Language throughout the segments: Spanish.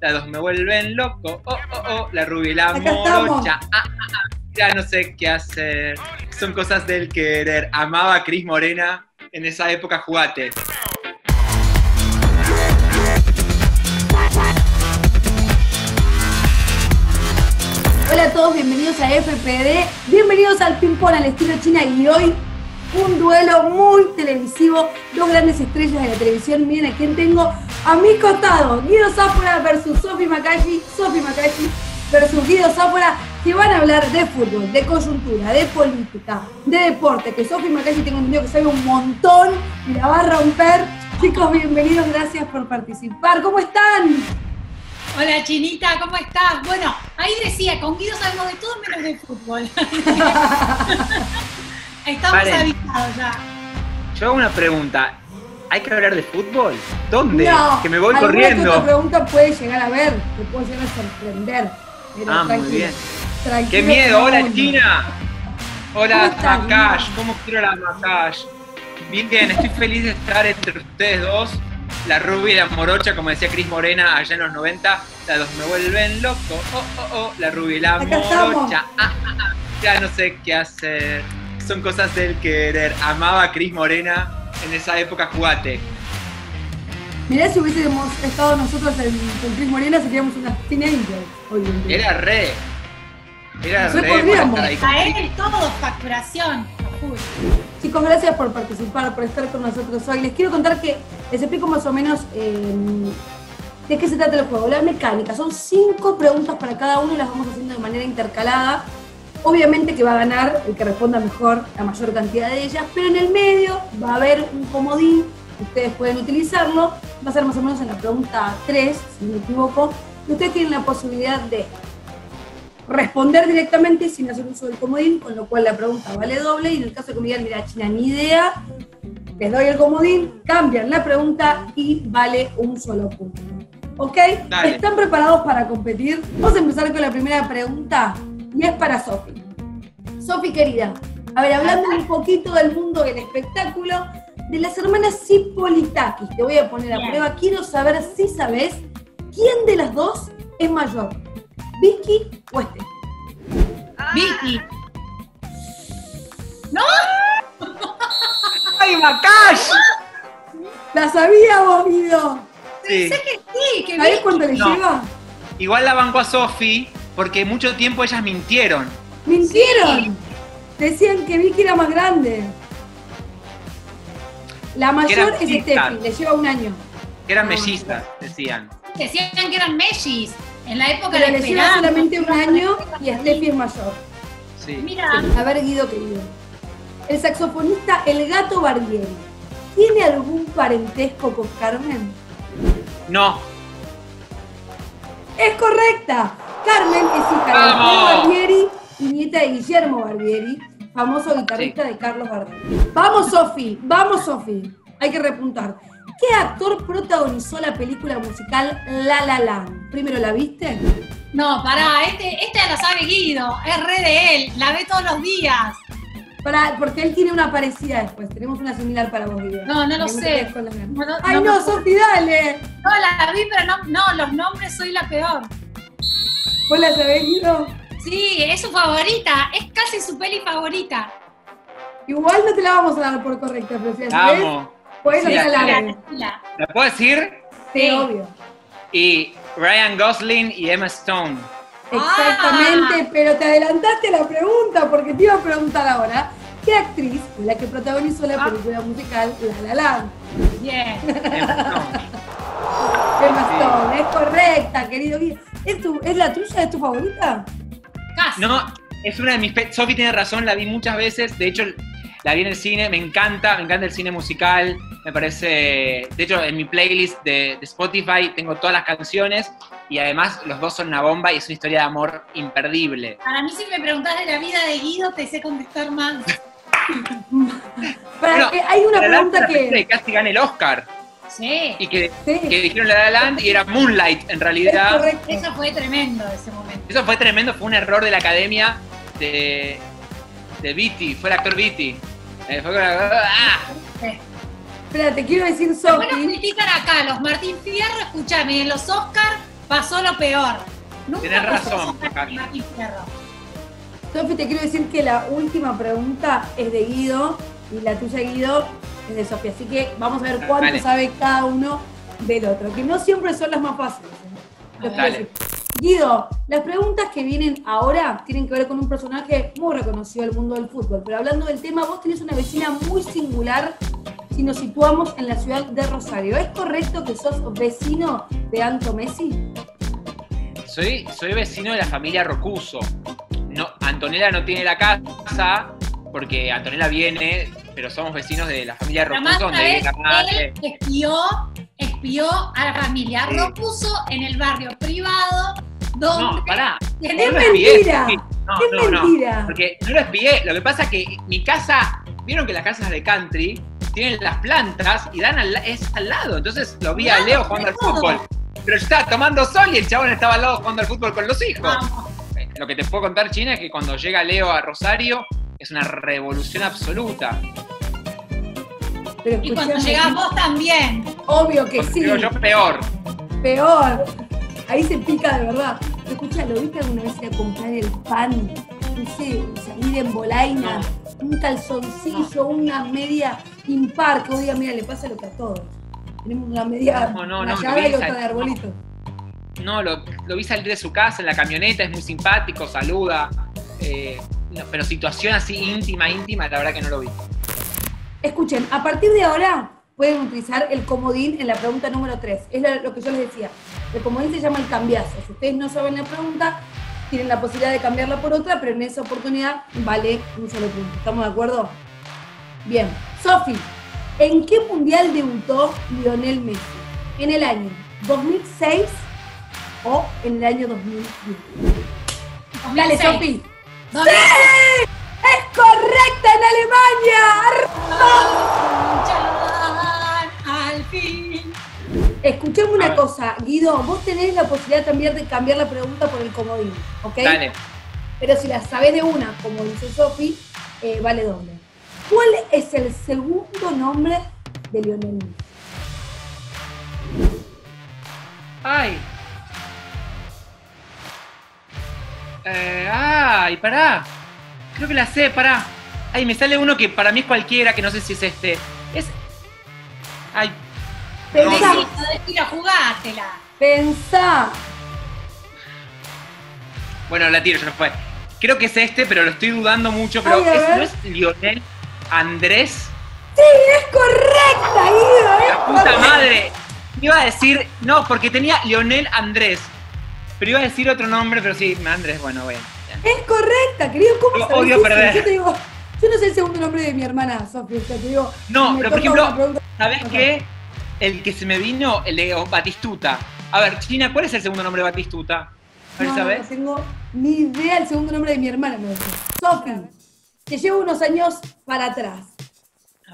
las dos me vuelven loco, oh, oh, oh, la rubia y la Acá morocha, ah, ah, ah, ya no sé qué hacer, son cosas del querer, amaba a Cris Morena, en esa época jugate. Hola a todos, bienvenidos a FPD, bienvenidos al Ping Pong al estilo China. Y hoy un duelo muy televisivo, dos grandes estrellas de la televisión. Miren a quién tengo a mi costado, Guido Zápora versus Sofi Makashi, Sofi Makashi versus Guido Zápora, que van a hablar de fútbol, de coyuntura, de política, de deporte, que Sofi Makashi tengo entendido que sabe un montón y la va a romper. Chicos, bienvenidos, gracias por participar. ¿Cómo están? Hola Chinita, ¿cómo estás? Bueno, ahí decía, con Guido sabemos de todo menos de fútbol. Estamos Paren. avisados ya. Yo hago una pregunta, ¿hay que hablar de fútbol? ¿Dónde? No, que me voy corriendo. pregunta puede llegar a ver, te puede llegar a sorprender. Pero Ah, muy bien. ¡Qué miedo! ¡Hola. China! ¿Cómo Hola Lina? ¿cómo quiero la Makash? Bien, estoy feliz de estar entre ustedes dos. La rubia y la morocha, como decía Cris Morena allá en los 90, las dos me vuelven loco. Oh, oh, oh, la rubia y la Acá morocha. Ah, ah, ah, ya no sé qué hacer. Son cosas del querer. Amaba a Cris Morena en esa época jugate. Mirá si hubiésemos estado nosotros en, con Cris Morena, seríamos unas teenagers hoy en día. Era re. Era Nosotros re. podríamos. A él todo, facturación. Chicos, gracias por participar, por estar con nosotros hoy. Les quiero contar que les explico más o menos eh, de qué se trata el juego. La mecánica, son cinco preguntas para cada uno y las vamos haciendo de manera intercalada. Obviamente que va a ganar el que responda mejor la mayor cantidad de ellas, pero en el medio va a haber un comodín, ustedes pueden utilizarlo, va a ser más o menos en la pregunta 3, si no me equivoco, y ustedes tienen la posibilidad de responder directamente sin hacer uso del comodín, con lo cual la pregunta vale doble y en el caso de que me digan, mira, China, ni idea, les doy el comodín, cambian la pregunta y vale un solo punto. ¿Ok? Dale. ¿Están preparados para competir? Vamos a empezar con la primera pregunta y es para Sofi. Sofi, querida, a ver, hablando un poquito del mundo del espectáculo, de las hermanas Cipolitakis, te voy a poner a Bien. prueba, quiero saber si sabes quién de las dos es mayor, Vicky o Este. Vicky. ¡Ay, Makash! La sabía vos, Guido. Sí. Sé que sí, que ¿Sabés Vicky. cuánto le No. lleva? Igual la banco a Sofi porque mucho tiempo ellas mintieron. Mintieron. Decían que Vicky era más grande. La mayor es. Steffi, le lleva un año. Que eran No, mellizas, decían. Decían que eran mellis. En la época Pero de le lleva solamente un año y Steffi es mayor. Sí. Mira, A ver, Guido, querido. El saxofonista El Gato Barbieri, ¿tiene algún parentesco con Carmen? No. Es correcta. Carmen es hija de ¡Vamos! Alfredo Barbieri y nieta de Guillermo Barbieri, famoso guitarrista de Carlos Gardel. Vamos, Sofi, vamos, Sofi. Hay que repuntar. ¿Qué actor protagonizó la película musical La La Land? Primero, ¿la viste? no, pará, este, este la sabe Guido, es re de él, la ve todos los días. Para, porque él tiene una parecida después. Tenemos una similar para vos, Guido. No, no lo sé. No, no, Ay, no no, Sofi, dale. No, la vi, pero no, no, los nombres soy la peor. ¿Vos la sabés, Guido? Sí, es su favorita, es casi su peli favorita. Igual no te la vamos a dar por correcta, pero si la podés Sí, hacer la-. La- ¿La puedo decir? Sí, Sí. obvio. Y Ryan Gosling y Emma Stone. Exactamente, Ah. pero te adelantaste a la pregunta porque te iba a preguntar ahora. ¿Qué actriz fue la que protagonizó la Ah. película musical La La Land? Bien. Emma Stone. Emma Stone, es correcta, querido. ¿Es, tu, ¿Es la tuya? ¿Es tu favorita? Casi. No, es una de mis... Sofi tiene razón, la vi muchas veces. De hecho, la vi en el cine. Me encanta, me encanta el cine musical. Me parece... De hecho, en mi playlist de, de Spotify tengo todas las canciones. Y además, los dos son una bomba y es una historia de amor imperdible. Para mí, si me preguntás de la vida de Guido, te sé contestar más. Para, Bueno, eh, hay una pregunta que. que casi gana el Oscar. Sí. Y que, Sí, que dijeron La La Land y era Moonlight en es realidad. correcto. Eso fue tremendo ese momento. Eso fue tremendo, fue un error de la academia de, de Beatty, fue el actor Beatty. Eh, fue como, ¡ah! Sí. Espera, te quiero decir, Sofi. critican acá, los Martín Fierro, escúchame, en los Oscar pasó lo peor. Nunca Tenés razón. Martín Fierro. Sofi, te quiero decir que la última pregunta es de Guido y la tuya, Guido, de Sofía. Así que vamos a ver cuánto Dale. sabe cada uno del otro, que no siempre son las más fáciles. ¿eh? Dale. Guido, las preguntas que vienen ahora tienen que ver con un personaje muy reconocido del mundo del fútbol. Pero hablando del tema, vos tenés una vecina muy singular si nos situamos en la ciudad de Rosario. ¿Es correcto que sos vecino de Anto Messi? Soy, soy vecino de la familia Rocuso. No, Antonella no tiene la casa porque Antonella viene, pero somos vecinos de la familia Rocuso, donde vez, vive la madre. él espió, espió a la familia. Puso en el barrio privado, donde No, pará. Es No espié, mentira. sí. No, Es no, no. mentira. Porque no lo espié. Lo que pasa es que mi casa, vieron que las casas de country tienen las plantas y dan al, es al lado. Entonces lo vi a Leo jugando al fútbol. Pero yo estaba tomando sol y el chabón estaba al lado jugando al fútbol con los hijos. Vamos. Eh, Lo que te puedo contar, China, es que cuando llega Leo a Rosario es una revolución absoluta. Pero Y cuando llegás vos también. Obvio que sí. Digo yo peor. Peor. Ahí se pica de verdad. Escucha, ¿lo viste alguna vez ir a comprar el pan? No sé, salir en bolaina, un calzoncillo, una media impar, que hoy día, mira, le pasa lo que a todos. Tenemos una media No, no, no, y otra de arbolito. No, lo, lo vi salir de su casa en la camioneta, es muy simpático, saluda. eh, pero situación así íntima, íntima, la verdad que no lo vi. Escuchen, a partir de ahora pueden utilizar el comodín en la pregunta número 3. Es lo, que yo les decía. El comodín se llama el cambiazo. Si ustedes no saben la pregunta, tienen la posibilidad de cambiarla por otra, pero en esa oportunidad vale un solo punto. ¿Estamos de acuerdo? Bien. Sofi, ¿en qué mundial debutó Lionel Messi? ¿En el año 2006 o en el año 2010? Dale, 2006. Sofi. 2006. ¡Es correcta en Alemania! Chan, Al fin. Escuchame una cosa, Guido, vos tenés la posibilidad también de cambiar la pregunta por el comodín, ¿ok? Dale. Pero si la sabés de una, como dice Sofi, eh, vale doble. ¿Cuál es el segundo nombre de Lionel Messi? Ay. Eh, ay, pará. Creo que la sé, pará. Ay, me sale uno que para mí es cualquiera, que no sé si es este. Es. Ay, Pensá, no jugátela. pensá. bueno, la tiro, ya fue. Creo que es este, pero lo estoy dudando mucho. Pero Ay, es-. ¿no es Lionel Andrés? ¡Sí, es correcta, Guido! ¡Es La puta correcta! madre. Iba a decir, no, porque tenía Lionel Andrés. Pero iba a decir otro nombre, pero sí, Andrés, bueno, bueno. ya. Es correcta, querido. ¿Cómo Yo sabés odio perder. Yo te digo, yo no sé el segundo nombre de mi hermana, sea, te digo. No, pero por ejemplo, una pregunta- ¿Sabes Ok. qué? El que se me vino, el de Batistuta. A ver, China, ¿cuál es el segundo nombre de Batistuta? A ver, No, no, ¿sabes? no tengo ni idea el segundo nombre de mi hermana. me decía. Sofi, te llevo unos años para atrás.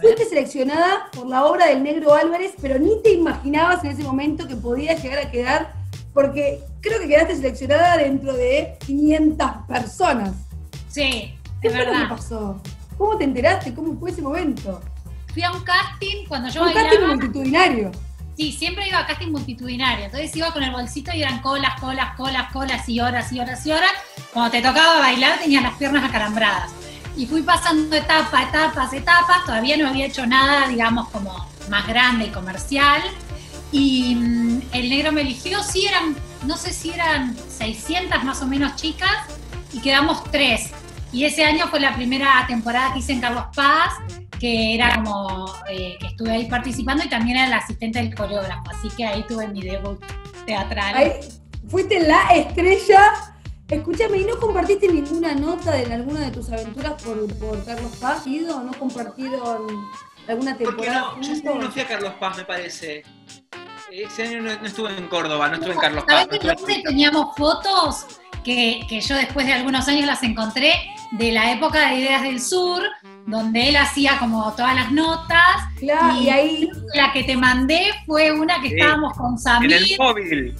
Fuiste seleccionada por la obra del Negro Álvarez, pero ni te imaginabas en ese momento que podías llegar a quedar, porque creo que quedaste seleccionada dentro de 500 personas. Sí, ¿Qué es fue lo que verdad. pasó? ¿Cómo te enteraste? ¿Cómo fue ese momento? Fui a un casting cuando yo Un casting bailaba. multitudinario. Sí, siempre iba a casting multitudinario. Entonces iba con el bolsito y eran colas, colas, colas, colas y horas y horas y horas. Cuando te tocaba bailar tenías las piernas acalambradas. Y fui pasando etapa, etapas, etapas. Todavía no había hecho nada, digamos, como más grande y comercial. Y mm, el negro me eligió, sí eran, no sé si eran 600 más o menos chicas, y quedamos tres. Y ese año fue la primera temporada que hice en Carlos Paz, que era como eh, que estuve ahí participando y también era la asistente del coreógrafo, así que ahí tuve mi debut teatral. Ahí fuiste la estrella. Escúchame, ¿y no compartiste ninguna nota de alguna de tus aventuras por, por Carlos Paz, Guido? ¿No compartieron alguna ¿Por qué temporada no? Yo no fui a Carlos Paz, me parece. Ese año no, no estuve en Córdoba, no estuve en Carlos ¿Sabés Paz. no en- teníamos fotos que, que yo después de algunos años las encontré? De la época de Ideas del Sur, donde él hacía como todas las notas. Claro, y ahí La que te mandé fue una que Sí, estábamos con En Samir. el móvil.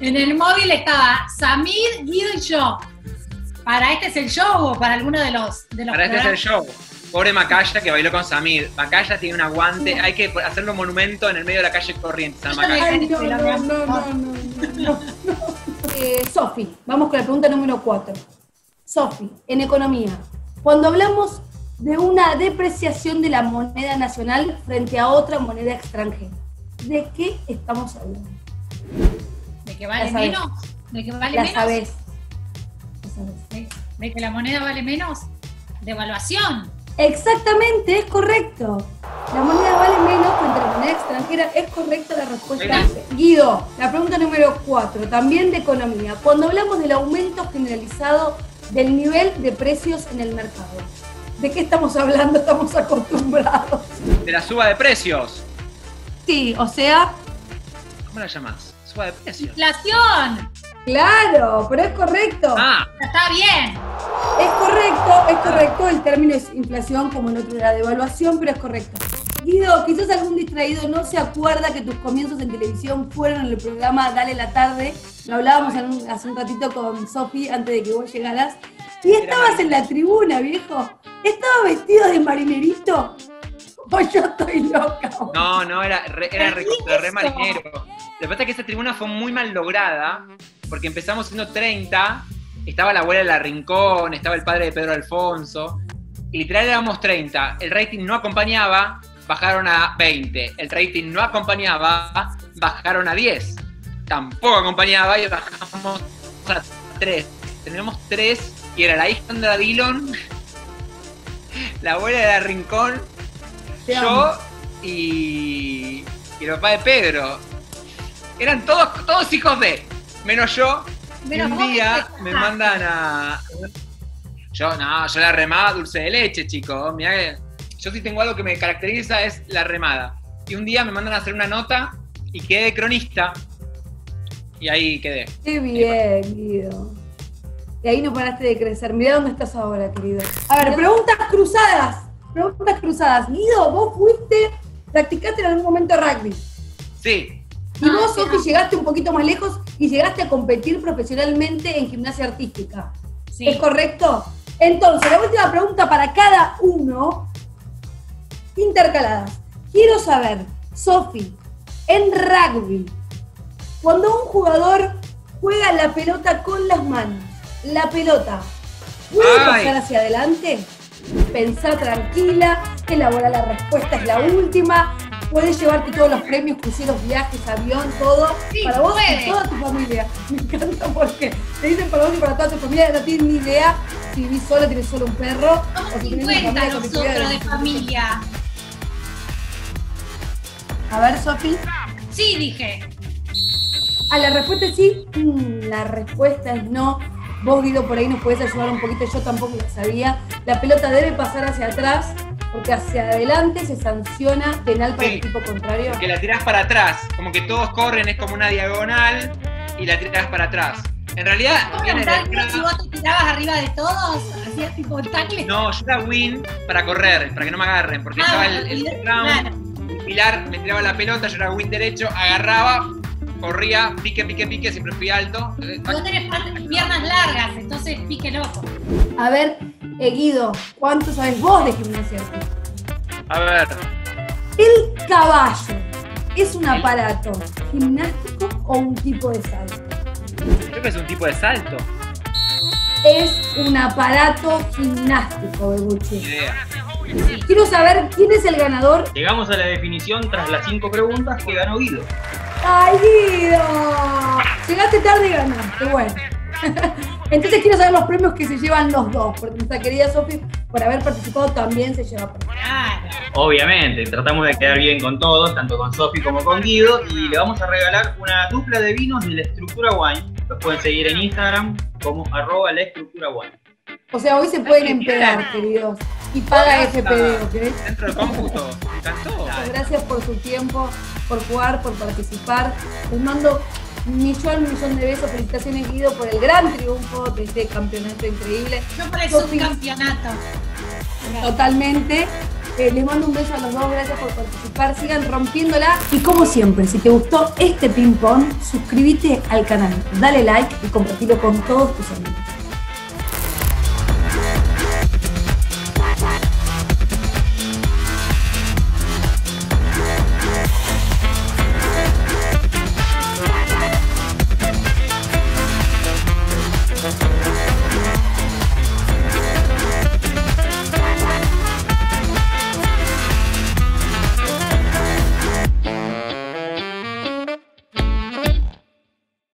En el móvil estaba Samir, Guido y yo. ¿Para este es el show o para alguno de los, de los Para este es el show. Pobre Macaya que bailó con Samir. Macaya tiene un aguante, hay que hacerle un monumento en el medio de la calle. Macaya. Ay, no, no, no, no, no. no, no. Eh, Sofi, vamos con la pregunta número 4. Sofi, en economía, cuando hablamos de una depreciación de la moneda nacional frente a otra moneda extranjera, ¿de qué estamos hablando? ¿De que vale sabes. menos? ¿De que vale La menos? sabés. La. ¿De, de que la moneda vale menos? Devaluación. Exactamente, es correcto. La moneda vale menos frente a la moneda extranjera. Es correcta la respuesta. Guido, la pregunta número 4, también de economía. Cuando hablamos del aumento generalizado del nivel de precios en el mercado, ¿de qué estamos hablando? Estamos acostumbrados. De la suba de precios. Sí, o sea, ¿Cómo la llamas? Suba de precios. Inflación. claro, pero es correcto. Ah, Está bien. Es correcto, es correcto. El término es inflación, como en otro era devaluación, pero es correcto. Guido, quizás algún distraído no se acuerda que tus comienzos en televisión fueron en el programa Dale la Tarde. Lo hablábamos en un- hace un ratito con Sofi antes de que vos llegaras. Y estabas en la tribuna, viejo. ¿Estabas vestido de marinerito? O yo estoy loca. no, no, era re, era re, re marinero. Lo que pasa es que esta tribuna fue muy mal lograda, porque empezamos siendo 30, estaba la abuela de la Rincón, estaba el padre de Pedro Alfonso, y literal éramos 30. El rating no acompañaba, bajaron a 20. El rating no acompañaba, bajaron a 10. Tampoco acompañaba y bajamos a 3. Tenemos 3 y era la hija de Dillon, la abuela de la Rincón, Te amo. yo y, y el papá de Pedro. Eran todos, todos hijos de, menos yo. Un día me mandan a. Yo, no, yo la remada dulce de leche, chicos. Mirá que yo sí tengo algo que me caracteriza, es la remada. Y un día me mandan a hacer una nota y quedé de cronista. Y ahí quedé. Qué bien, Guido. Y ahí no paraste de crecer. Mirá dónde estás ahora, querido. A ver, preguntas cruzadas. Preguntas cruzadas. Guido, vos fuiste, practicaste en algún momento rugby. Sí, Y Ah, vos, sí, Sofi, ah. llegaste un poquito más lejos y llegaste a competir profesionalmente en gimnasia artística. Sí. ¿Es correcto? Entonces, la última pregunta para cada uno, intercaladas. Quiero saber, Sofi, en rugby, cuando un jugador juega la pelota con las manos, la pelota, ¿puede Ay. pasar hacia adelante? Pensá tranquila, elabora la respuesta, es la última. Puedes llevarte todos los premios, cruceros, viajes, avión, todo. Sí, para vos puede. y toda tu familia. Me encanta porque te dicen para vos y para toda tu familia, no tienen ni idea si vivís sola, tienes solo un perro, Somos o si tenés una 50 familia nosotros de familia. A ver, Sofi. Sí, dije. A la respuesta es sí, Mm, la respuesta es no. Vos, Guido, por ahí nos podés ayudar un poquito, yo tampoco lo sabía. La pelota debe pasar hacia atrás, porque hacia adelante se sanciona penal para Sí. el equipo contrario. que la tirás para atrás. Como que todos corren, es como una diagonal y la tirás para atrás. En realidad, ¿Cómo viene un de tackle atrás. si vos te tirabas arriba de todos? Hacías tipo tackle. No, yo era win para correr, para que no me agarren, porque Ah, estaba el, el claro. round, Pilar me tiraba la pelota, yo era win derecho, agarraba, corría, pique, pique, pique, siempre fui alto. Vos tenés piernas largas, entonces pique loco. A ver, eh, Guido, ¿cuánto sabes vos de gimnasia artística? A ver, ¿El caballo es un aparato gimnástico o un tipo de salto? creo que es un tipo de salto. Es un aparato gimnástico, Bebuchi. idea. Quiero saber quién es el ganador. Llegamos a la definición tras las cinco preguntas que ganó Guido. ¡Ay, Guido! Llegaste tarde y ganaste, bueno. Entonces quiero saber los premios que se llevan los dos, porque nuestra querida Sofi, por haber participado, también se lleva premios. Claro. Obviamente, tratamos de quedar bien con todos, tanto con Sofi como con Guido, y le vamos a regalar una dupla de vinos de la estructura wine. Los pueden seguir en Instagram como arroba la estructura wine. O sea, hoy se pueden empedar, queridos. Y paga FPD, ¿ok? Dentro del cómputo. Gracias por su tiempo, por jugar, por participar. Les mando millón, un millón de besos. Felicitaciones, Guido, por el gran triunfo de este campeonato increíble. Yo por el Sofi. subcampeonato. Totalmente. Eh, les mando un beso a los dos, gracias por participar. Sigan rompiéndola. Y como siempre, si te gustó este ping-pong, suscríbete al canal, dale like y compartilo con todos tus amigos.